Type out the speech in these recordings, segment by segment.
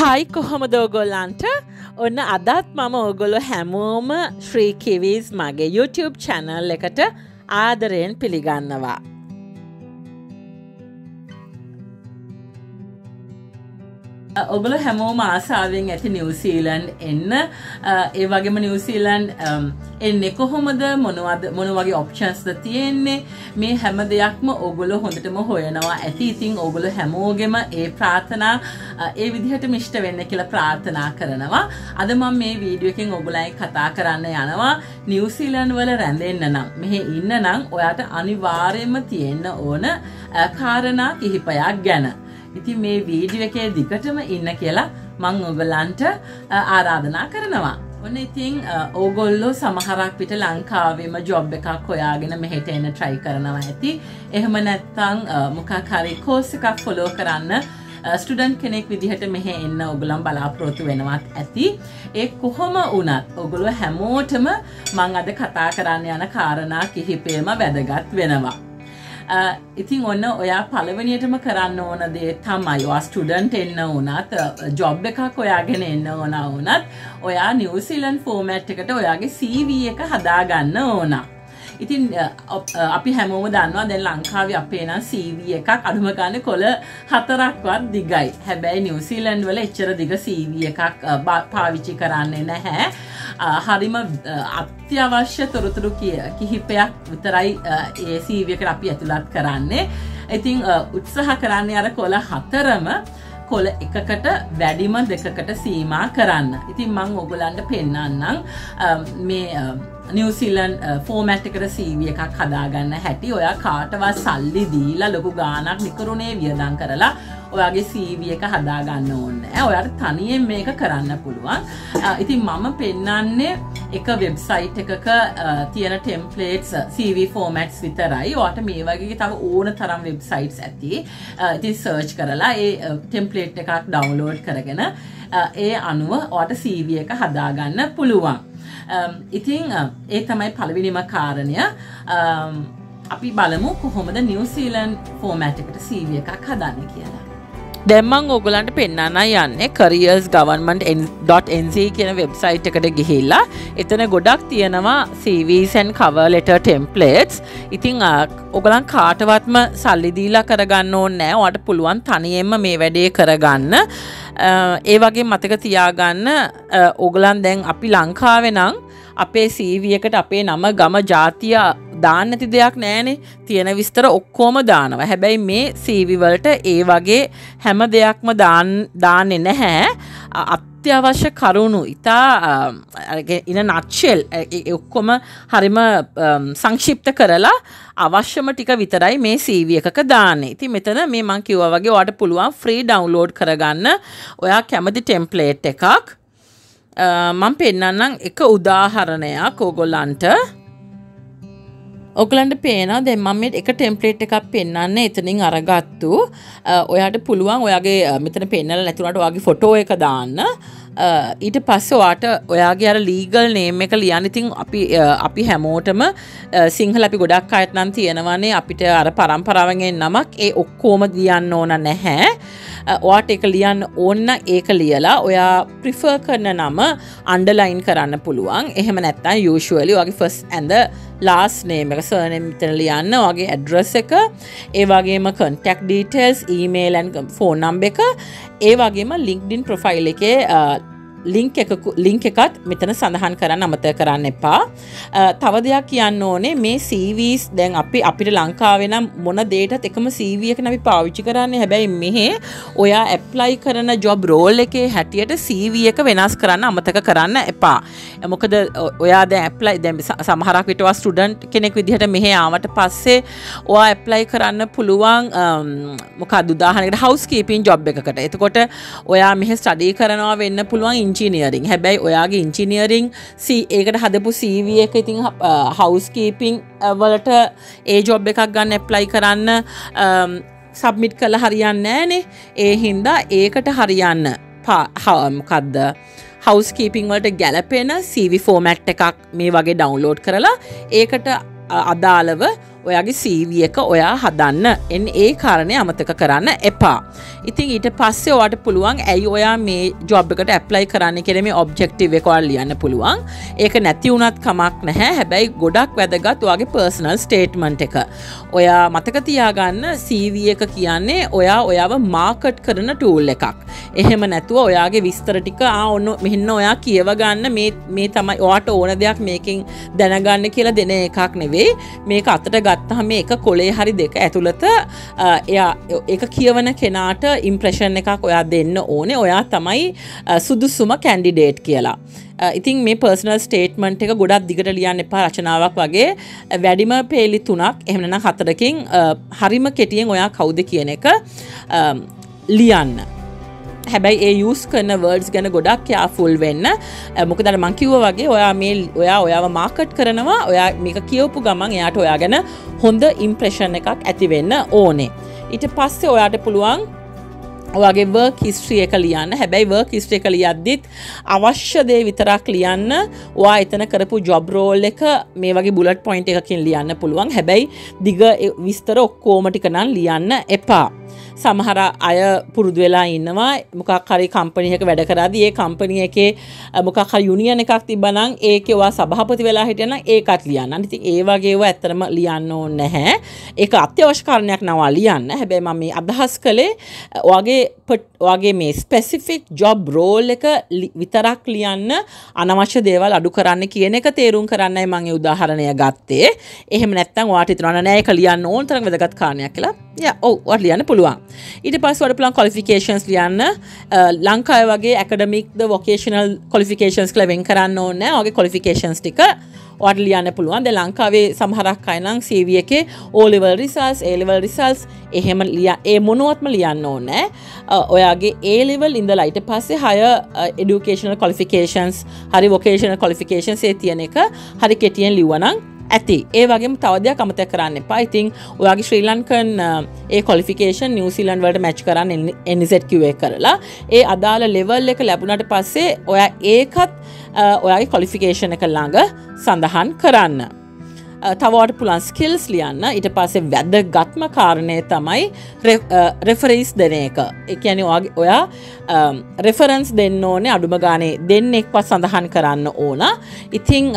හයි කොහොමද ඕගොල්ලන්ට ඔන්න අදත් මම ඕගොලො හැමෝම ශ්‍රී කිවිස් මගේ YouTube චැනල් එකට ආදරයෙන් පිළිගන්නවා. ඔබල හැමෝම ආසාාවෙන් ඇති නිවසීලන්් එන්න. ඒ වගේම නිවසීලන්් එන්නේ කොහොමද? මොනවද? මොන වගේ ඔප්ෂන්ස්ද තියෙන්නේ? මේ හැම දෙයක්ම ඔගොල හොඳටම හොයනවා. ඇති ඉතින් ඔගොල හැමෝගෙම ඒ ප්‍රාථනා ඒ විදිහට මිෂ්ට වෙන්න කියලා ප්‍රාර්ථනා කරනවා. අද මම මේ වීඩියෝකින් ඔගොලයි කතා කරන්න යනවා. නිවසීලන්් වල රැඳෙන්න නම්. මෙහෙ ඉන්න නම් ඔයාට අනිවාර්යයෙන්ම තියෙන්න ඕන කාරණා කිහිපයක් ගැන. ඉතින් මේ වීඩියෝ එකේ දිගටම ඉන්න කියලා මං ඔයගලන්ට ආරාධනා කරනවා. ඔන්න ඉතින් ඕගොල්ලෝ සමහරක් පිට ලංකාවේම ජොබ් එකක් හොයාගෙන මෙහෙට එන්න try කරනවා ඇති. එහෙම නැත්නම් මොකක් හරි course එකක් follow කරන්න ස්ටඩන්් කෙනෙක් විදිහට මෙහෙ එන්න ඔගුලම් බලාපොරොත්තු වෙනවත් ඇති ඒ කොහොම වනත් ඔගුලු හැමෝටම මං අද කතා කරන්න යන කාරණා කිහිපේම වැදගත් වෙනවා. ඉතින් ඔන්න ඔයා පළවනියටම කරන්න ඕන දේ තමයි වා ස්ටඩන්ට එන්න ඕනත් ජොබ් එකක් ඔයාගෙන එන්න ඕන වනත් ඔයා නිවසිලන් ෆෝමැට් එකට ඔයාගේ CV එක හදාගන්න ඕන. ඉතින් අපි හැමෝම දන්නවා දැන් ලංකාවේ අපේ නම් CV එකක් අඩුම ගන්න කොළ හතරක්වත් දිගයි. හැබැයි නිවසීලන්ඩ් වල එච්චර දිග CV එකක් පාවිච්චි කරන්නේ නැහැ. හරිම අත්‍යවශ්‍ය තොරතුරු කිහිපයක් විතරයි ඒ සීවියකට අපි ඇතුළත් කරන්නේ. ඉතිං උත්සාහ කරන්නේ අර කොළ හතරම කොළ එකකට වැඩිම දෙකකට සීමා කරන්න. ඉතින් මං ඔගොලන්ට පෙන්නන්නම් මේ නිවසිලන් ෆෝමැට් uh, එකට සීවිය එකක් හදාගන්න හැටි ඔයා කාටවත් සල්ලි දීලා ලොකු ගානක් නිකරුණේ වියදං කරලා ඔයාගේ සීවිය එක හදාගන්න ඕන්න ඔයාට තනියෙන් මේක කරන්න පුළුවන්. Uh, ඉතින් මම පෙන්නන්නේ එක වෙබ්සයිට් එකක uh, තියෙන ටෙම්පලේට්ස් CV ෆෝමට්ස් විතරයි. ඕට මේ වගේ තව ඕන තරම් වෙබ්සයිට්ස් ඇති. ඉතින් සර්ච් කරලා ඒ ටෙම්පලේට් එකක් ඩවන්ලෝඩ් කරගෙන ඒ අනුව ඕට CV එක හදාගන්න පුළුවන්. Um, ඉතිං um, ඒ තමයි පළවිනිම කාරණය um, අපි බලමු කොහොමද නිවසීලන් ෆෝමෑටිකට සීවිය එකක් හදන්න කියලා. දැම්මං ඕගලන්ට පෙන්න්න යන්නේ කරියර්ස් ගවන්මන්ට්.NC කියන වෙබ්සයිට් එකට ගිහිල්ලා. එතන ගොඩක් තියෙනවා සීවීසන් කවලෙට ටෙම්පලේට්ස් ඉතිං ඔගලන් කාටවත්ම සල්ලිදීලා කරගන්න ඕන්න නෑ වට පුළුවන් තනියෙන්ම මේ වැඩේ කරගන්න. ඒ වගේ මතක තියාගන්න ඔගලන් දැන් අපි ලංකාවෙනං අපේ සීවියකට අපේ නම ගම ජාතිය දාන්න ඇති දෙයක් නෑනේ. තියෙන විස්තර ඔක්කෝම දානවා. හැබැයි මේ සීවිවලට ඒ වගේ හැම දෙයක්ම දාන්නේ නැහැ. අත්‍යවශ්‍ය කරුණු ඉතා ඉන නච්චෙල් ඔක්කොම හරිම සංක්ෂිප්ත කරලා අවශ්‍යම ටික විතරයි මේ සීවිය එකක දාන්නේ. ඉති මෙතන මේ මං කිව්ව වගේ වාට පුළුවන් ෆ්‍රී ඩවන්ලෝඩ් කරගන්න. ඔයා කැමති ටෙම්පලේට් එකක්. මං පෙන්නන්නම් එක උදාහරණයක් ඕගොල්ලන්ට. ඔගලන්ට පේන දෙ මම එක ටෙම්පලේට් එකක් පෙන්න්න එතනින් අරගත්තු. ඔයාට පුළුවන් ඔයාගේ මෙතන පෙන්නල නැතුනට වගේ ෆොටෝ එක දාන්න. ඊට පස්ස වාට ඔයාගේ අර ලීගල් නේම් එක ලියන්න. ඉතින් අපි අපි හැමෝටම සිංහල අපි ගොඩක් අයත්නම් තියෙනවනේ අපිට අර පරම්පරාවගෙන් නමක්. ඒ ඔක්කෝම දියන්න ඕන නැහැ. ඔයාට එක ලියන්න ඕන්න ඒක ලියලා ඔයා ප්‍රිෆර් කරන නම අන්ඩලයින් කරන්න පුළුවන්. එහෙම නැත්තන් යුෂුවලි වගේ ෆස් ඇඳ ලාස් නේම එක සර්නම් තන ලියන්න වගේ ඇඩ්‍රස් එක ඒ වගේම කන්ටෙක් ඩීටල්ස් ඊමේලන් ෆෝන් නම්බ එක ඒ වගේම ලිංක්ඩින් ප්‍රොෆයිල් එකේ ලිංක් ලිංක් එකත් මෙතන සඳහන් කරන්න අමත කරන්න එපා. තව දෙයක් කියන්න ඕනේ මේ සීවීස් දැන් අපි අපිට ලංකාවෙනම් මොන දේටත් එකම සීවියක නවි පාවිච්චි කරන්න. හැබැයි මෙහෙ ඔයා ඇප්ලයි කරන ජොබ් රෝල් එකේ හැටියට සීවියක වෙනස් කරන්න අමතක කරන්න එපා. මොකද ඔයා දැ ඇප්ලයි දැම සමහරක් විටවා ස්ටඩන්ට් කෙනෙක් විදිහට මෙහෙ ආවට පස්සේ ඔයා ඇප්ලයි කරන්න පුළුවන් මොක දුදාහනකට හවස් කීපින් ජොබ් එකකට. එතකොට ඔයා මෙහ ස්ටඩී කරනවා වෙන්න පුළුවන් ඉංචිනියරිං හැබැයි ඔයාගේ ඉංචිනියරිං ඒකට හදපු සීවිය එක ඉතින් හවස්කීපිං වලට ඒ ජොබ් එකක් ගන්න එප්ලයි කරන්න සබ්මිට් කළ හරියන්න ෑනේ ඒ හින්දා ඒකට හරියන්න. පාහමකක්ද හවස්කීපිං වලට ගැලපෙන සීවි ෆෝමැට් එකක් මේ වගේ ඩවන්ලෝඩ් කරලා ඒකට අදාළව ඔයාගේ සීවිය එක ඔයා හදන්න එන් ඒ කාරණය අමතක කරන්න එපා. ඉතින් ඊට පස්සේ ඔයාට පුළුවන් ඇයි ඔයා මේ ජොබ් එකට ඇප්ලයි කරන්න කෙන මේ ඔබ්ජෙක්ටිව් එක ඔයාලා ලියන්න පුළුවන්. ඒක නැති වුණත් කමක් නැහැ. හැබැයි ගොඩක් වැදගත් ඔයාගේ පර්සනල් ස්ටේට්මන්ට් එක. ඔයා මතක තියාගන්න CV එක කියන්නේ ඔයා ඔයාව මාකට් කරන ටූල් එකක්. එහෙම නැතුව ඔයාගේ විස්තර ටික ආ ඔන්න මෙන්න ඔයා කියව ගන්න මේ මේ තමයි ඔයාට ඕන දෙයක් මේකෙන් දැනගන්න කියලා දෙන එකක් නෙවෙයි. මේක අතට ගත්තහම එක කොලේ හරි දෙක ඇතුළත එයා එක කියවන කෙනාට ඉම්ප්‍රෙෂන් එකක් ඔයා දෙන්න ඕනේ ඔයා තමයි සුදුසුම කැන්ඩිඩේට් කියලා. ඉතින් මේ පර්සනල් ස්ටේට්මන්ට් එක ගොඩක් දිගට ලියන්න එපා රචනාවක් වගේ වැඩිම පේලි තුනක් එහෙමනම් හතරකින් හරිම කෙටියෙන් ඔයා කවුද කියන එක ලියන්න. හැබැයි ඒ යස් කරන වර්ඩස් ගැන ගොඩක් යාෆුල් වෙන්න. මොක දර මංකිව්ව වගේ ඔයා මේ ඔයා ඔයාව මාකට් කරනවා. ඔයා මේක කියවපු ගමන් එයාට ඔයා ගැන හොඳ ඉම්ප්‍රේෂන් එකක් ඇතිවෙන්න ඕනේ. ඊට පස්සේ ඔයාට පුළුවන් ඔයාගේ වර්ක් හිස්ට්‍රිය එක ලියන්න. හැබැයි වර්ක් හිස්ට්‍රිය එක ලියද්දිත් අවශ්‍ය දේ විතරක් ලියන්න. ඔයා එතන කරපු ජොබ් රෝල් එක මේ වගේ බුලට් පොයින්ට් එකකින් ලියන්න පුළුවන්. හැබැයි දිග විස්තර ඔක්කෝම ටික නම් ලියන්න එපා. සමහර අය පුරුදු වෙලා ඉන්නවා මොකක් හරි කම්පනියක වැඩ කරාදී ඒ කම්පනිය එකේ මොකක් හරි යුනියන් එකක් තිබ්බනම් ඒකේ ඔයා සභාපති වෙලා හිටියනම් ඒකත් ලියන්න. ඉතින් ඒ වගේ ඒවා ඇත්තටම ලියන්න ඕනේ නැහැ. ඒක අත්‍යවශ්‍ය කාරණයක් නවා ලියන්න. හැබැයි මම මේ අදහස් කළේ ඔයාගේ ඔයාගේ මේ ස්පෙસિෆික් ජොබ් රෝල් එක විතරක් ලියන්න අනවශ්‍ය දේවල් අඩු කරන්න කියන එක තේරුම් කරන්නයි මම ඒ උදාහරණය ගත්තේ. එහෙම නැත්නම් ඔයාට හිතනවා නෑ ඒක ලියන්න ඕන තරම් වැදගත් කාරණයක් කියලා. යා ඔව් ඔයාට ලියන්න පුළුවන්. ඊට පස් වට පුලන් කොලිෆිකේන්ස් ලියන්න ලංකාය වගේ ඇකඩමික්ද වොකේෂනල් කොලිෆිකේන්ස් කලවෙන් කරන්න ඕන්න ඔගේ කොලිෆිකේන්ස් ටික ඔට ලියන්න පුළුවන්. ද ලංකාවේ සමහරක් අයනං සේවිය එක ඕලිවල් රිසල්ස් ඒලිවල් රිසල්ස් එහෙම ලිය ඒ මොනුවත්ම ලියන්න ඕනෑ ඔයාගේ ඒලිවල් ඉඳ ලයිට පස්සේ හය එඩුකේෂනල් කොලිෆිකේන්ස් හරි වොකේෂන කොලිෆිකේන්ස් ඒ තියෙන එක හරි කෙටියෙන් ලිවනං ඇති ඒ වගේම තවදයක් අමත කරන්න එපා ඉතින් ඔයාගේ ශ්‍රී ලංකන් ඒ කොලිෆිකේෂන් නිවසිලන්ඩ් වලට මැච් කරන්න එනිසෙට්කිවේ කරලා ඒ අදාළ ලෙවල් එක ලැබුණට පස්සේ ඔයා ඒකත් ඔයාගේ කොලිෆිකේෂන එක ළඟ සඳහන් කරන්න. තවට පුලන් ස්කිල්ස් ලියන්න. ඉට පස්සේ වැද්ද ගත්ම කාරණය තමයි රෙෆරයිස් දෙන එක. එකැනි ඔයා රෙෆරන්ස් දෙන්න ඕනේ අඩුම ගානේ දෙන්නෙක් පස් සඳහන් කරන්න ඕන. ඉතිං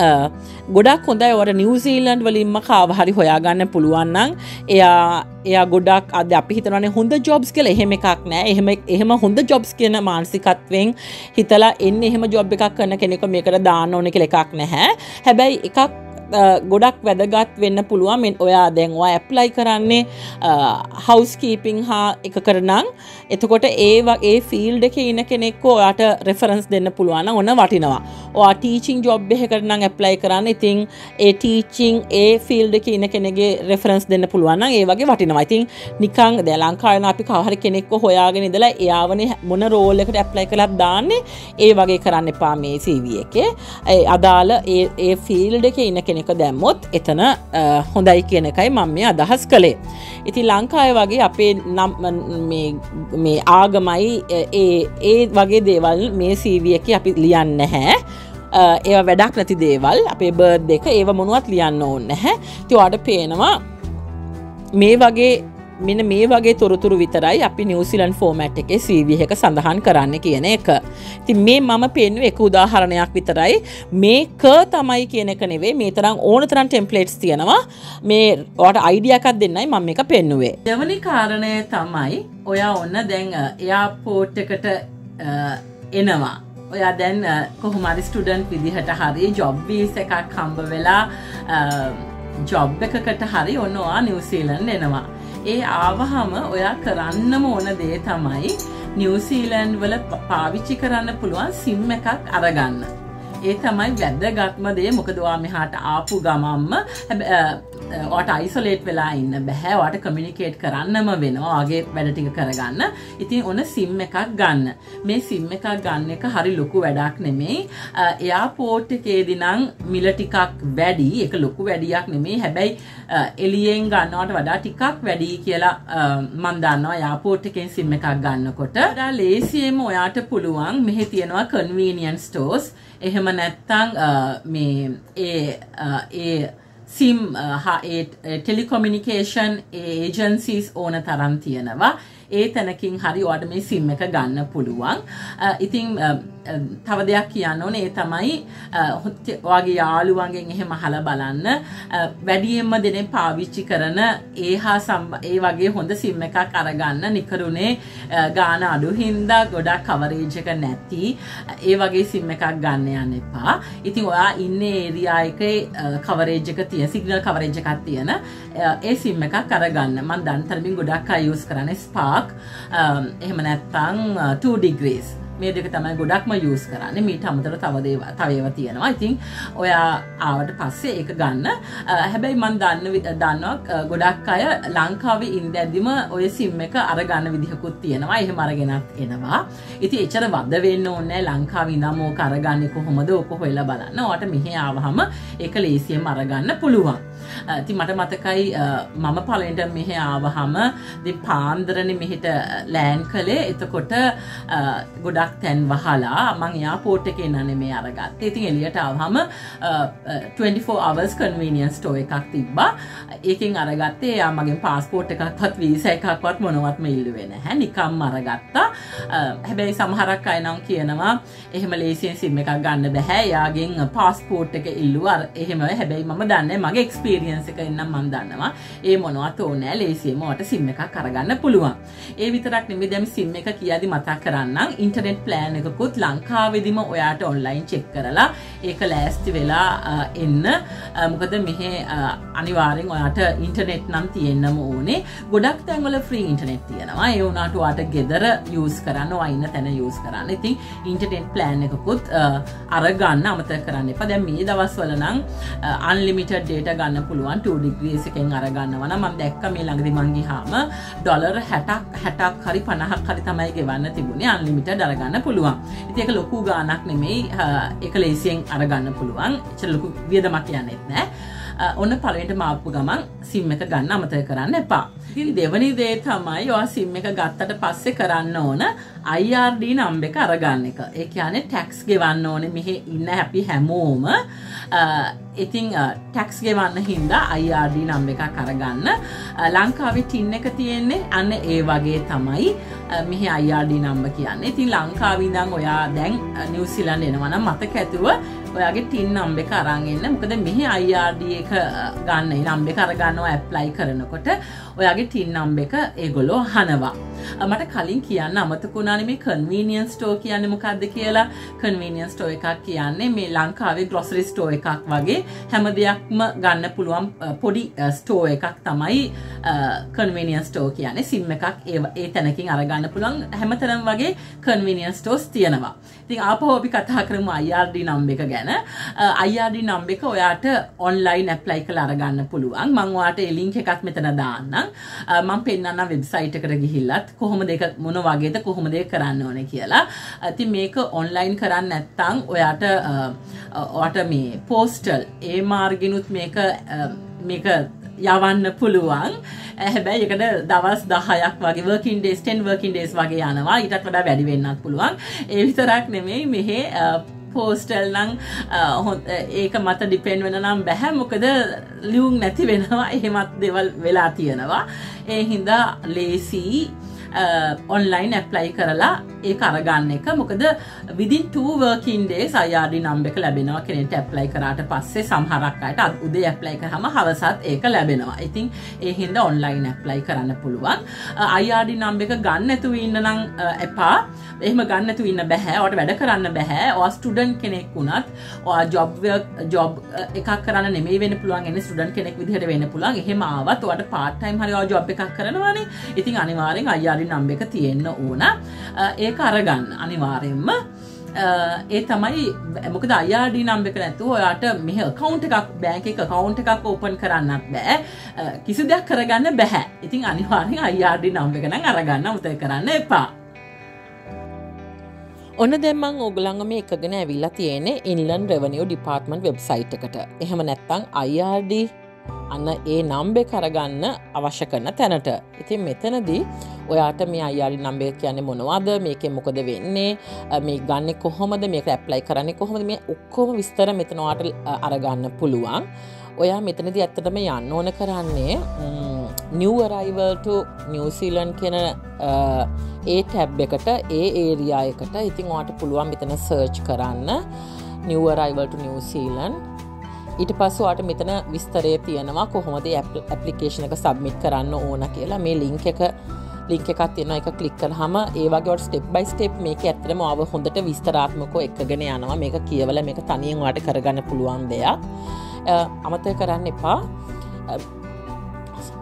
ගොඩක් හොඳයි ඔට නිවසීලන්ඩ් වලින්ම කාවහරි හොයාගන්න පුළුවන්නම් එයා එයා ගොඩක් අද අපි හිතනේ හොඳ ජොබ්ස් කළ එහෙම එකක් නෑ. එහෙම එහෙම හොඳ ජොබ්ස් කියන මානසිකත්වෙන් හිතලා එන්න එහෙම ජොබ් එකක් කරන කෙනෙක මේකට දාන්න ඕන කෙ එකක් නැහැ. හැබැයි එකක් ගොඩක් වැදගත් වෙන්න පුළුවන්. මෙන් ඔයා දැන්වා ඇප්ලයි කරන්නේ හවස් කීපිං හා එක කරනං. එතකොට ඒවා ඒ ෆිල්ඩ එක ඉන්න කෙනෙක්කෝ ඔයාට රෙෆරන්ස් දෙන්න පුළුවන් ඔන්න වටිනවා. ඔයා ටීචිං ජොබ් එක කරනම් ඇප්ලයි කරන්න. ඉතින් ඒ ටීචිං ඒ ෆිල්ඩ එක ඉන්න කෙනෙගේ රෙෆරන්ස් දෙන්න පුළුවන් ඒ වගේ වටිනවා. ඉතින් නිකං ද ලංකාරන අපි කවහර කෙනෙක්ව හොයාගෙන ඉදලා එයාවන මොන රෝල් එකට ඇප්ලයි කලත් දාන්නේ. ඒ වගේ කරන්න එපා මේ සීවිය එක. අදාළ ඒ ෆිල්ඩ එක ඉන්න කෙනෙක් එක දැම්මොත් එතන හොඳයි කියන එකයි මම මේ අදහස් කළේ. ඉති ලංකාය වගේ අපේ මේ ආගමයි ඒ වගේ දේවල් මේ සීවිය එක අපි ලියන්න හැ. ඒ වැඩක් නැති දේවල් අපේ බර්ද් දෙක ඒව මොනුවත් ලියන්න ඕන්න හැ තිවාට පේනවා මේ වගේ මෙන මේ වගේ තොරතුරු විතරයි අපි නිවසිලන් ෆෝමැට් එකේ සීවිහ එක සඳහන් කරන්න කියන එක. ති මේ මම පෙන්ව එක උදාහරණයක් විතරයි මේ ක තමයි කියන එක නෙවේ මේ තරම් ඕන තරන් ටෙම්පලේට්ස් තියෙනවා මේ ට අයිඩියකත් දෙන්නයි මම එක පෙන්නුවේ. දෙවනි කාරණය තමයි ඔයා ඔන්න දැන් එයා පෝට් එකට එනවා. ඔයා දැන් කොහොමරි ස්ටඩන්් විදිහට හරි ජොබ්වීස එකක් කම්බ වෙලා ජොබ් එකකට හරි ඔන්නවා නිවසීලන් එනවා. ඒ ආවහම ඔයා කරන්නම ඕන දේ තමයි නිවසීලන්ඩ් වල පාවිච්චි කරන්න පුළුවන් සිම් එකක් අරගන්න. ඒ තමයි වැද්දගත්ම දේ මොකදවා මෙහාට ආපු ගමම්ම ඕට අයිසොලේට් වෙලා ඉන්න බැහැ වාට කමිනිකේට් කරන්නම වෙනවා. වගේ වැඩටික කරගන්න. ඉතින් ඔන්න සිම් එකක් ගන්න. මේ සිම් එකක් ගන්න එක හරි ලොකු වැඩක් නෙමෙයි. එයා පෝට් එකේදිනං මිල ටිකක් වැඩි. එක ලොකු වැඩියක් නෙමේ හැබැයි එලියෙන් ගන්නවට වඩා ටිකක් වැඩි කියලා මන්දන්නවා යාපෝට් එකෙන් සිම් එකක් ගන්නකොට. ලේසියම ඔයාට පුළුවන් මෙහෙ තියෙනවා කන්වීනියන් ස්ටෝස් එහෙම නැත්තං මේ ඒ Uh, ඒ සිම් ටෙලිකොමිනිකේෂන් ඒජන්සිස් ඕන තරම් තියෙනවා ඒ තැනකින් හරි ඔයාට මේ සිම් එක ගන්න පුළුවන්. Uh, ඉතින් uh, තව දෙයක් කියන්න ඕනේ ඒ තමයි ඔයාගේ යාළුවන්ගෙන් එහෙම අහලා බලන්න වැඩියෙන්ම දෙනේ පාවිච්චි කරන ඒ හා ඒ වගේ හොඳ සිම් එකක් අරගන්න නිකරුණේ ගාන අඩු හින්දා ගොඩක් කවරේජ් එක නැති ඒ වගේ සිම් එකක් ගන්න යන්න එපා. ඉතින් ඔයා ඉන්නේ ඒරියා එකේ කවරේජ් එක තියෙන සිග්නල් කවරේජ් එකක් තියෙන ඒ සිම් එකක් අරගන්න. මම දැන් තරමින් ගොඩක් අය යූස් කරන්නේ Spark එහෙම නැත්නම් 2 degrees මේ දෙක තමයි ගොඩක්ම යස් කරන්න. මීට අමතර තවදේව තවේව තියෙනවා. ඉතින් ඔයා ආවට පස්සේ ඒක ගන්න. හැබැයි මන් දන්න දන්නවා ගොඩක් අය ලංකාවේ ඉන්ද ඇදිම ඔය සිම් එක අරගන්න විදිහකුත් තියෙනවා. එහෙම අරගෙනත් එනවා. ඉති එචර වද වෙන්න ඕන්නෑ ලංකාව ඉඳම් ඕක අරගන්න කොහොමද? ඕක හොල්ල බලන්න. ඕට මෙහ ආවහම එක ලේසියම් අරගන්න පුළුවන්. ති මට මතකයි මම පලෙන්ට මෙහ ආවහම පාන්දරණ මෙහිට ලෑන් කළේ. එතකොට ගොඩක් තැන් වහලා මං යාපෝට් එක එන්නනේ මේ අරගත් ඉතින් එලියට ආවහම 24 hours convenience store එකක් තිබ්බා. ඒකෙන් අරගත්තේ යා මගෙන් පාස්පෝර්ට් එකක්වත් වීසා එකක්වත් මොනවත්ම ඉල්ලුවේ නැහැ. නිකම්ම අරගත්තා. හැබැයි සමහරක් අය නම් කියනවා එහෙම ලේසියෙන් සිම් එකක් ගන්න බෑ. යාගෙන් පාස්පෝර්ට් එක ඉල්ලුවා. එහෙම. හැබැයි මම දන්නේ මගේ එක්ස්පීරියන්ස් එක එන්නම් මම දන්නවා. ඒ මොනවත් ඕනෑ ලේසියෙන්ම ඔයාලට සිම් එකක් අරගන්න පුළුවන්. ඒ විතරක් නෙමෙයි දැන් සිම් එක කියද්දි මතක් කරන්නම්. ඉන්ටර්නෙට් ප්ලෑන් එකකුත් ලංකාවෙදිම ඔයාට ඔන්ලයින් චෙක් කරලා ඒක ලෑස්ති වෙලා එන්න. මොකද මෙහෙ අනිවාරෙන් ඔයාට ඉන්ටර්නෙට් නම් තියෙන්න්නම ඕනේ. ගොඩක් තැන්වල ෆ්‍රී ඉන්ටර්නෙට් තියෙනවා. ඒ වුණට වාට ගෙදර යස් කරන්න වයින්න තැන යස් කරන්න. ඉතින් ඉන්ටර්නෙට් ප්ලෑන් එකකුත් අරගන්න අමත කරන්න එප. දැන් මේ දවස් වල නම් අන්ලිමිට ඩේට ගන්න පුළුවන්. ටඩිග්‍රීස එකෙන් අරගන්නවන මම දැක්ක මේ ළඟදි මංගි හාම ඩොලර් හැටක් හැටක් හරි පණහක් හරි තමයි ගෙවන්න තිබුණේ. අන්ලිමිට දරගන්න ගන්න පුළුවන්. ඉති එක ලොකු ගානක් නෙමෙයි. එක ලේසියෙන් අරගන්න පුළුවන්. එච ලොකු වියදමක් යන්නෙත් නෑ. ඔන්න පලට මාප්පු ගමන් සිම් එක ගන්න අමතය කරන්න එපා. ඉතින් දෙවනි දේ තමයි ඔයා සිම් එක ගත්තට පස්සේ කරන්න ඕන IRD නම්බ එක අරගන්න එක. ඒ කියන්නේ ටැක්ස් ගෙවන්න ඕනේ මෙහි ඉන්න හැපි හැමෝම ඉතිං ටැක්ස් ගෙවන්න හින්දා IRD නම්බ එක කරගන්න ලංකාවේ ටින්න එක තියෙන්නේ අන්න ඒ වගේ තමයි මෙහි IRD නම්බ කියන්නේ ඉතින් ලංකාවිදං ඔයා දැන් නිවසිලන් එනවනම් මතක ඇතුව ඔයාගේ ටින් නම්බ එක අරන්ගන්න මොකද මෙහි IRD එක ගන්න. නම්බ කරගන්නවා ඇප්ලයි කරනකොට ඔයාගේ ටින් නම්බ එක ඒගොලෝ හනවා මට කලින් කියන්න අමතකුණාන මේ කන්වීනියන් ස්ටෝ කියන්න මොකක්ද කියලා. කන්වීනියන් ස්ටෝ එකක් කියන්නේ මේ ලංකාවේ ග්‍රොසරි ස්ටෝ එකක් වගේ හැම දෙයක්ම ගන්න පුළුවන් පොඩි ස්ටෝ එකක් තමයි කන්වීනියන් ස්ටෝ කියන්නේ. සිම් එකක් ඒ තැනකින් අරගන්න පුළුවන් හැමතරම් වගේ කන්වීනියන් ස්ටෝස් තියෙනවා. ඉතින් ආපහු අපි කතා කරමු IRD නම්බ එක ගැන. IRD නම්බ එක ඔයාට ඔන්ලයින් ඇප්ලයි කරලා අරගන්න පුළුවන්. මම ඔයාට ඒ ලින්ක් එකක් මෙතන දාන්නම්. මම පෙන්නන්නම් වෙබ්සයිට් එකට ගිහිල්ලත්. කොහොම දෙක මොන වගේද කොහොම දෙයක් කරන්න ඕනේ කියලා. ඉතින් මේක ඔන්ලයින් කරන්න නැත්නම් ඔයාට ඔයාට මේ පෝස්ටල් ඒ මාර්ගිනුත් මේක මේක යවන්න පුළුවන්. හැබැයි එකට දවස් දහයක් වගේ වර්කින් ඩේස් 10 වර්කින් ඩේස් වගේ යනවා. ඊටත් වඩා වැඩි වෙන්නත් පුළුවන්. ඒ විතරක් නෙමෙයි මෙහි පෝස්ටල් නං ඒක මත ඩිපෙන් වෙන නම් බැහැ මොකද ලියුම් නැති වෙනවා. එහෙමත් දෙවල් වෙලා තියෙනවා. ඒ හින්දා ලේසී ඔන්ලයින් ඇප්ලයි කරලා ඒ අරගන්න එක. මොකද විදින් ටූවර්කින් ඩේ සයාඩි නම්බ එක ලැබෙනවා. කෙනෙට ඇප්ලයි කරට පස්සේ සහරක්කට අත් උදේ ඇප්ලයි කරහම හවසත් ඒක ලැබෙනවා. ඉතින් ඒ හින්ද ඔන්ලයින් ඇප්ලයි කරන්න පුළුවන්. අයාඩි නම්බ එක ගන්නඇතු ඉන්න නං එපා. එහෙම ගන්නතු ඉන්න බැහැ ඔට වැඩ කරන්න බැහැ ඔ ස්ටඩන් කෙනෙක් වුණත් ජොබ් ජොබ් එකක් කරන්න නෙමේ වෙන පුළුවන්. එන්න ස්ටඩන් කෙනෙක් විදිහට වෙන පුළන් එහෙම ආවත් වට පාටයිම් හරි ජොබ් එකක් කරනවානේ. ඉතින් අනිවාරෙන් අයාඩි නම්බ එක තියෙන්න ඕන. ඒක අරගන්න අනිවාරයෙන්ම. ඒ තමයි මොකද අයාඩි නම්බ එක නැතු ඔයාට මෙහ කවුන්ට එකක් බෑක එක කවුන්ට එකක් ඕපන් කරන්නත් බෑ. කිසි දෙයක් කරගන්න බැහැ ඉතින් අනිවාරෙන් අයාඩි නම්බ එක නම් අරගන්න උතය කරන්න එපා. ඔන්න දෙමං ඕගලංග මේ එකගෙන ඇවිල්ලා තියෙන ඉන්ලන් රෙවනිියෝ ඩිපාර්ටමන්් වෙබ්සයිට් එකට. එහෙම නැත්තං අයිඩ අන්න ඒ නම්බේ කරගන්න අවශ්‍ය කරන තැනට. ඉතින් මෙතනදී ඔයාට මේ අයාරි නම්බේ කියන්නේ මොනවාද? මේක මොකද වෙන්නේ? මේ ගන්න කොහොමද? මේක ඇප්ලයි කරන්නේ කොහොමද? මේ ඔක්කොම විස්තර මෙතනවාට අරගන්න පුළුවන්. ඔයා මෙතනදි ඇත්තටම යන්න ඕන කරන්නේ නිවරයිවල්ට නිවසීලන් කියන ඒ ටැබ් එකට ඒ ඒරියායකට ඉතින් වාට පුළුවන් මෙතන සර්ච් කරන්න. නිවරයිවල්ට නිවසීලන් ඊට පස්සවාට මෙතන විස්තරය තියෙනවා කොහොමද ඇපලිකේෂන එක සබ්මිට් කරන්න ඕන කියලා. මේ ලිංක එක ලිංක එකක් තියෙන එක කලික් කළ හම ඒවාගේට ස්ටෙප් බයි ස්ටෙප් මේක ඇතරම අව හොඳට විස්තරාත්මකෝ එක්ගෙන යනවා. මේක කියවල මේක තනියෙන් වාට කරගන්න පුළුවන් දෙයක්. අමතය කරන්න එපා.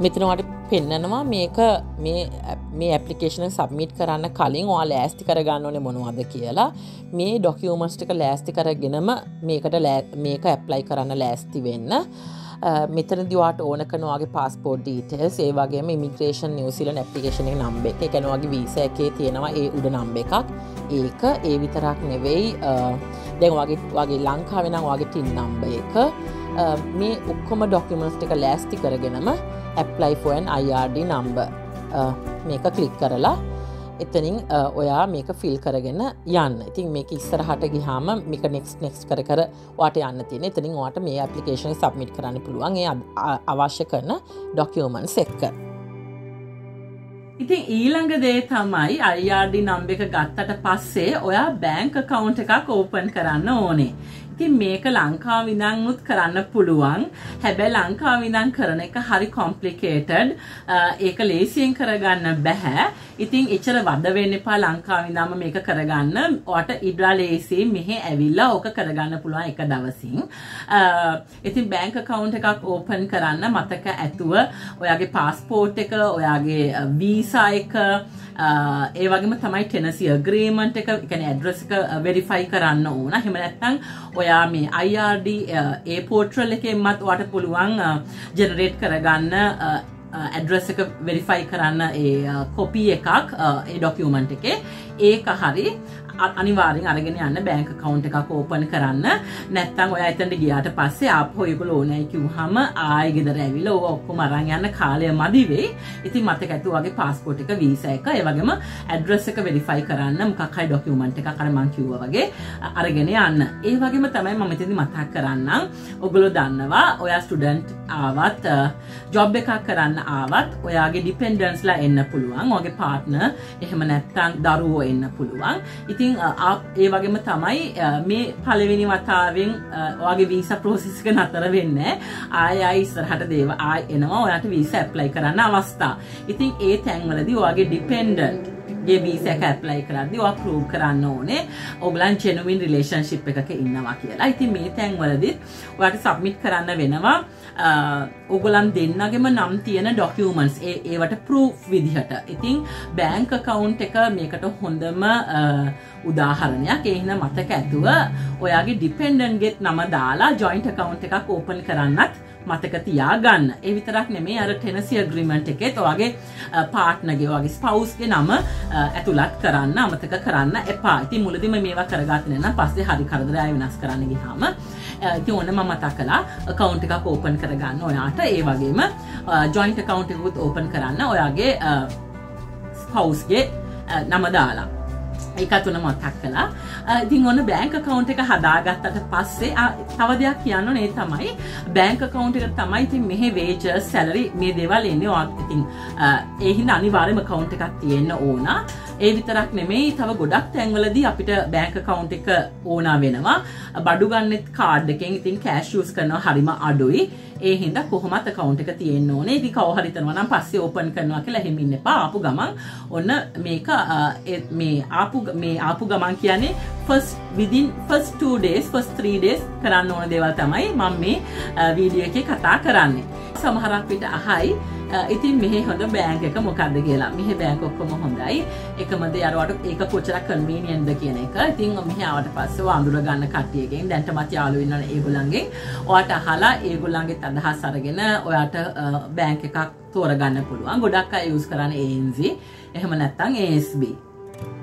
මෙතනවට පෙන්නනවා මේක මේ ඇපලිකේෂන සබමිට් කරන්න කලින් වා ලෑස්ති කරගන්න ඕන මොනවද කියලා. මේ ඩොකියමස්ටික ලෑස්ති කරගෙනම මේකට මේක ඇප්ලයි කරන්න ලෑස්ති වෙන්න. මෙතන දවාට ඕන කනවාගේ පස්පෝඩ් ඩීටල් ඒවාගේ මිග්‍රේෂන් නිවසිලන් ඇපිකේෂන නම්බ එක එකනවාගේ වීස එකේ තියෙනවා ඒ උඩ නම්බ එකක්. ඒක ඒ විතරක් නෙවෙයි දැන් වගේ වගේ ලංකාවෙනම් වගේ ටින් නම්බ එක. මේ ඔක්කොම ඩොක්කමන්ස් ටික ලෑස්ති කරගෙනම ඇප්ලයි ෆෝන් අයිඩ නම්බ මේක කලික් කරලා එතනින් ඔයා මේක ෆිල් කරගෙන යන්න. ඉතින් මේක ඉස්සරහට ගිහාම මේක නෙක්ස් නෙක්ස් කර කර වාට යන්න තියෙන. එතනින් වාට මේ ඇපලිකේෂන් සබ්මිට් කරන්න පුළුවන්. අවශ්‍ය කරන ඩොකියමන්ස් එක්ක. ඉතින් ඊළඟ දේ තමයි අයිඩි නම්බ එක ගත්තට පස්සේ ඔයා බෑංක කවුන්ට එකක් ඕපන් කරන්න ඕනේ. ඉතින් මේක ලංකාව විදංමුත් කරන්න පුළුවන්. හැබැයි ලංකාව විදං කරන එක හරි කොම්පලිකේටඩ් ඒක ලේසියෙන් කරගන්න බැහැ. ඉතින් එච්චර වද වෙන්න එපා ලංකාව විදම මේක කරගන්න. ඔට ඉඩ්‍රා ලේසි මෙහෙ ඇවිල්ලා ඕක කරගන්න පුළුවන් එක දවසින්. ඉතින් බෑංක කවුන්ට එකක් ඕපන් කරන්න මතක ඇතුව ඔයාගේ පාස්පෝට් එක ඔයාගේ වීසා එක ඒ වගේම තමයි ටෙනසි අග්‍රීමන්ට් එක කියන්නේ ඇඩ්‍රස් එක වෙරිෆයි කරන්න ඕන. එහෙම නැත්නම් ඔයා මේ IRD ඒ පෝර්ටල් එකෙන්මත් ඔයාට පුළුවන් ජෙනරේට් කරගන්න ඇඩ්‍රස් එක වෙරිෆයි කරන්න ඒ කොපි එකක් ඒ ඩොකියුමන්ට් එකේ ඒක හරි අනිවාරෙන් අරගෙන යන්න බෑංක කවුන්ට එකක් ඕපන් කරන්න. නැත්තං ඔය ඇතට ගියාට පස්සේ අප ඔයකුල ඕනෑ කිව්හම ආය ගෙදර ඇවිල ඕ ඔක්කොම අරන් යන්න කාලය මදිවේ ඉතින් මතක ඇතු වගේ පාස්පෝට් එක වීස එක ඒවගේම ඇඩ්‍රස් එක වෙරිෆයි කරන්න මොකක්හයි ඩොකියුමන්ට් එක කරමං කිව්ව වගේ අරගෙන යන්න. ඒ වගේම තමයි මම මෙතදි මතක් කරන්නම්. ඔගොලො දන්නවා ඔයා ස්ටුඩන්ට් ආවත් ජොබ් එකක් කරන්න ආවත් ඔයාගේ ඩිපෙන්ඩන්ස්ලා එන්න පුළුවන්. ඔගේ පාට්න එහෙම නැත්තං දරුවෝ එන්න පුළුවන්. ඉතින් ඉතින් ඒ වගේම තමයි මේ පළවෙනි වතාවෙන් ඔයාගේ වීසා ප්‍රෝසෙස් එක නතර වෙන්නේ ආය ආයි ඉස්සරහට දේව ආයි එනවා ඔයාට වීසා ඇප්ලයි කරන්න අවස්ථා. ඉතින් ඒ තැන්වලදී ඔයාගේ ඩිපෙන්ඩන්ට් ගේ වීස එක ඇප්ලයි කරද්දි ඔයා ප්‍රූව් කරන්න ඕනේ. ඔයගලන් ජෙනුවින් රිලේෂන්ෂිප් එකක ඉන්නවා කියලා. ඉතින් මේ තැන්වලදී ඔයාට සබ්මිට් කරන්න වෙනවා. ඔගොලන් දෙන්නගෙම නම් තියෙන ඩොකියමන්ස් ඒ ඒවට ප්‍රූෆ් විදිහට. ඉතිං බෑංක කවුන්් එක මේකට හොඳම උදාහරණයක්. එහින මතක ඇතුව ඔයාගේ ඩිපෙන්ඩන්ගෙත් නම දාලා ජොයින්ට කවුන්් එකක් ඕපන් කරන්නත් මතක තියා ගන්න ඒ විතරක් නෙමේ අර ටෙනසි අග්‍රීමන්ට් එකේ ඔයාගේ පාට්නගේ වගේ ස්පවස්ගේ නම ඇතුළත් කරන්න අමතක කරන්න එපා. ඉතින් මුලදිම මේවා කරගත්තන නම් පස්සේ හරි කරදරය වෙනස් කරන්න ගියාම ඉතින් ඕන මම මතක් කළා account එකක් open කරගන්න ඔයාට. ඒ වගේම joint account එකකුත් open කරන්න ඔයාගේ spouse ගේ නම දාලා. ඒකත් උන මතක් කළා. ඉතින් ඔන්න බෑංක කවුන්් එක හදාගත්තට පස්සේ තව දෙයක් කියන්න නේ තමයි බෑංක කවුන්් එක තමයි ඉතින් මෙහෙ වේජ සැලරි මේ දේවල් එන්නේ. ඉතින් ඒහින්ද අනිවාර්යම කවුන්් එකක් තියෙන්න ඕන. ඒ විතරක් නෙමෙයි තව ගොඩක් තැන්වලදී අපිට බෑංක කවුන්් එක ඕනා වෙනවා බඩු ගන්නෙත් කාඩ් එකෙන් ඉතින් කෑෂියස් කරනවා හරිම අඩුයි ඒ හින්දා කොහොමත් account එක තියෙන්න ඕනේ. ඉතින් කව හරි හිතනවා නම් පස්සේ open කරනවා කියලා එහෙම ඉන්න එපා. ආපු ගමන් ඔන්න මේක මේ ආපු මේ ආපු ගමන් කියන්නේ first within first 2 days first 3 days කරන්න ඕන දේවල් තමයි මම මේ වීඩියෝ එකේ කතා කරන්නේ. සමහරක් විට අහයි ඉතින් මෙහෙ හොඳ බෑංක එක මොකක්ද කියලා. මෙහෙ බෑංක ඔක්කොම හොඳයි. එකමද යාළුවාට ඒක කොච්චර කන්වීනියන්ට්ද කියන එක. ඉතින් මෙහෙ ආවට පස්සේ අඳුර ගන්න කට්ටියගෙන් දැන්ටමත් යාළුවෝ ඉන්නවනේ ඒගොල්ලන්ගෙන් ඔයාට අහලා ඒගොල්ලන්ගේ අදහස් අරගෙන ඔයාට බෑංක එකක් තෝරගන්න පුළුවන්. ගොඩක් අය යූස් කරන්නේ ANZ එහෙම නැත්නම් ASB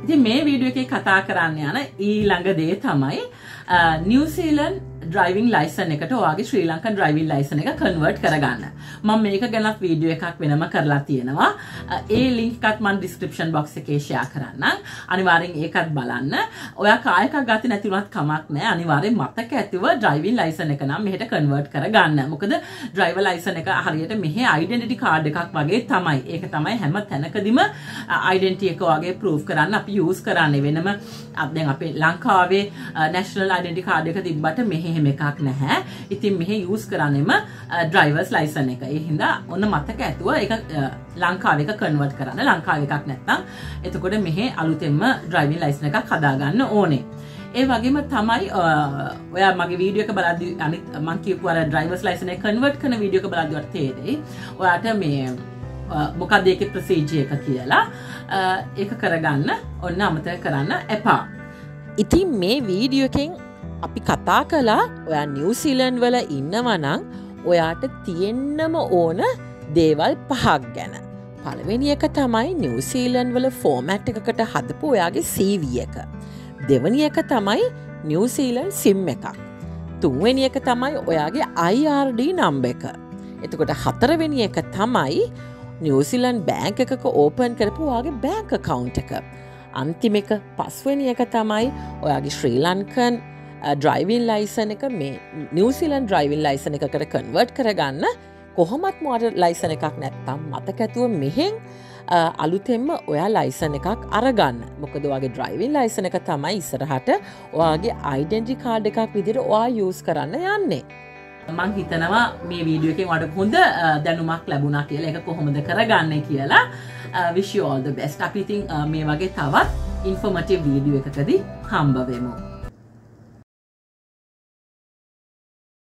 ඉතින් මේ වීඩියෝ එකේ කතා කරන්න යන ඊළඟ දේ තමයි නිව්සීලන්ඩ් ඩ්‍රයිවිං ලයිසන් එකට ඔයාගේ ශ්‍රී ලංකන් ඩ්‍රයිවිල් ලයිසන එක කන්වර්ට් කරගන්න. මම මේක ගැනත් වීඩියෝ එකක් වෙනම කරලා තියෙනවා. ඒ ලිංකත් මන් ඩිස්ක්‍රපෂන් බොක්ස එකේෂයා කරන්න අනිවාරෙන් ඒකත් බලන්න. ඔය කායක ගති නැතිවුණත් කමක් නෑ අනිවාරෙන් මතක ඇතිව ඩ්‍රයිවින් ලයිසන එක නම් මෙහට කන්වර්ට් කරගන්න. මොකද ඩ්‍රයිව ලයිසන එක හරියට මෙහ අයිඩෙන්ටි කාඩ් එකක් වගේ තමයි. ඒක තමයි හැම තැනකදිම අයිඩෙන්ටිය එක වගේ ප්‍රූ් කරන්න අපි යස් කරන්න. වෙනම අදැන් අපේ ලංකාවේ නැශනල් අයිඩෙන්ටි කාඩ් එක තිබ්බට මෙහෙහෙම එකක් නැහැ. ඉතින් මෙහ යස් කරන්නෙම ඩ්‍රයිවර්ස් ලයිසන එක. ඒ හින්දා ඔන්න මතක ඇතුව එක ලංකාව එක කන්වර්ට් කරන්න. ලංකාව එකක් නැත්තම්. එතකොට මෙහෙ අලුතෙන්ම ඩ්‍රයිවින් ලයිසන එකක් හදාගන්න ඕනේ. ඒ වගේම තමයි ඔය මගේ වීඩියක බලද අනි මංකිවර ඩ්‍රයිවස් ලයිසන කන්වර්ට් කන වීඩියක බලදවට තේරෙයි. ඔයාට මේ මොකක්ද ඒක ප්‍රසේජය එක කියලා ඒක කරගන්න ඔන්න අමතය කරන්න එපා. ඉතින් මේ වීඩියෝකෙන් අපි කතා කලා ඔයා නිවසිලන් වල ඉන්නවනං ඔයාට තියෙන්නම ඕන දේවල් පහක් ගැන. පළවෙනි එක තමයි නිවසීලන් වල ෆෝමැට් එකකට හදපු ඔයාගේ සීවිය එක. දෙවනි එක තමයි නිවසීලන් සිම් එකක්. තුන්වෙනි එක තමයි ඔයාගේ IRD නම්බ එක. එතකොට හතරවෙනි එක තමයි නිවසිලන් බෑංක එකක ඕපන් කරපු වාගේ බෑංක කවුන්් එක. අන්තිම එක පස්වනි එක තමයි ඔයාගේ ශ්‍රී ලංකන් ඩ්‍රයිවින් ලයිසන එක මේ නිවසිලන් ඩ්‍රයිවින් ලයිසන එකකට කන්වර්ට් කරගන්න. කොහොමත් මට ලයිසන එකක් නැත්තම් මතකැතුව මෙහෙන් අලුතෙන්ම ඔයා ලයිසන එකක් අරගන්න. මොකද වගේ ඩ්‍රයිවින් ලයිසන එක තමයි ඉස්සරහට ඔයාගේ අයිඩෙන්ටි කාඩ් එකක් විදිර ඔයා යස් කරන්න යන්නේ. මං හිතනවා මේ වීඩියෝකෙන් වඩ හොඳ දැනුමක් ලැබුණා කියලා. එක කොහොමද කරගන්න කියලා. විශ්ෝල්ද බෙස්ට අපිතින් මේ වගේ තවත් ඉන්ෆර්මටිව් වීඩියෝ එකකදී හම්බවෙමු.